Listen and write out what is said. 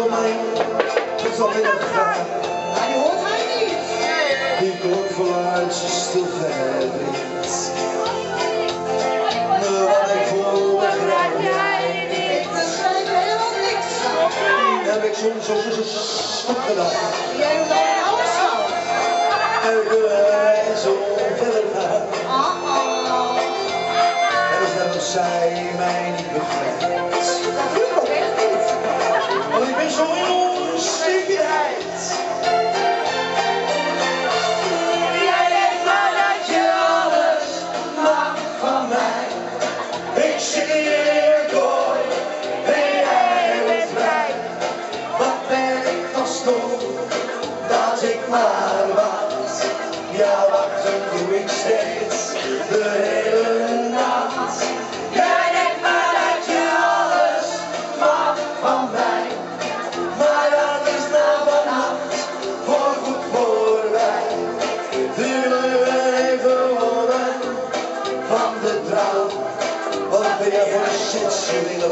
Op mij, het zal weer gaan. Maar die hoort hij niet. Die klok voluit ze stil verdrinkt. Wat ik voel, begrijp jij niet. Ik begrijp helemaal niks van. Heb ik soms zo zo stop gedaan. Jij alles fout. maar wat. Ja, wachten doe ik steeds de hele nacht. Jij denkt maar dat je alles mag van mij. Maar dat is na vannacht voorgoed voorbij. Duren we even wonen van de trouw. Wat ben je voor shit, jullie?